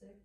six.